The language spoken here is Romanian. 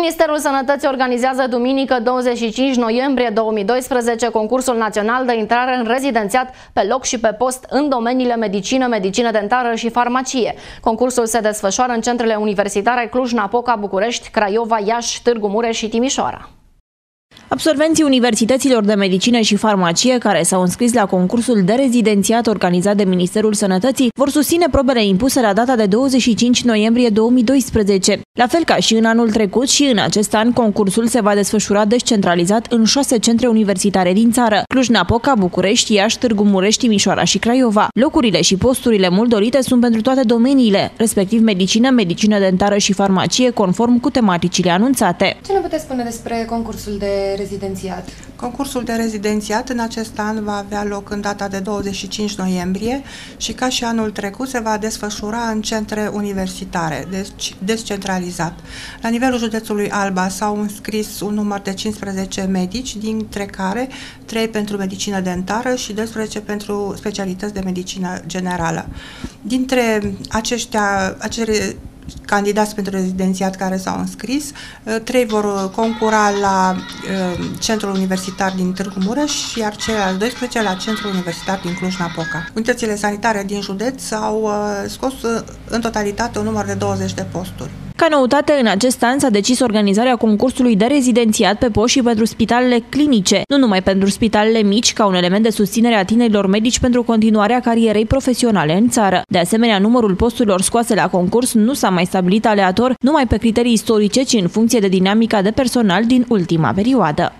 Ministerul Sănătății organizează duminică 25 noiembrie 2012 concursul național de intrare în rezidențiat pe loc și pe post în domeniile medicină, medicină dentară și farmacie. Concursul se desfășoară în centrele universitare Cluj-Napoca, București, Craiova, Iași, Târgu Mureș și Timișoara. Absolvenții Universităților de Medicină și Farmacie care s-au înscris la concursul de rezidențiat organizat de Ministerul Sănătății vor susține probele impuse la data de 25 noiembrie 2012. La fel ca și în anul trecut și în acest an, concursul se va desfășura descentralizat în șase centre universitare din țară, Cluj-Napoca, București, Iași, Târgu Mureș, Timișoara și Craiova. Locurile și posturile mult dorite sunt pentru toate domeniile, respectiv medicină, medicină dentară și farmacie, conform cu tematicile anunțate. Ce ne puteți spune despre concursul de rezidențiat? Concursul de rezidențiat în acest an va avea loc în data de 25 noiembrie și ca și anul trecut se va desfășura în centre universitare, deci descentralizat. La nivelul județului Alba s-au înscris un număr de 15 medici, dintre care 3 pentru medicină dentară și 12 pentru specialități de medicină generală. Dintre aceștia, acele candidați pentru rezidențiat care s-au înscris. Uh, trei vor concura la uh, Centrul Universitar din Târgu Mureș, iar ceilalți 12 la Centrul Universitar din Cluj-Napoca. Unitățile sanitare din județ au uh, scos în totalitate un număr de 20 de posturi. Ca noutate, în acest an s-a decis organizarea concursului de rezidențiat pe poș și pentru spitalele clinice, nu numai pentru spitalele mici, ca un element de susținere a tinerilor medici pentru continuarea carierei profesionale în țară. De asemenea, numărul posturilor scoase la concurs nu s-a mai stabilit aleator numai pe criterii istorice, ci în funcție de dinamica de personal din ultima perioadă.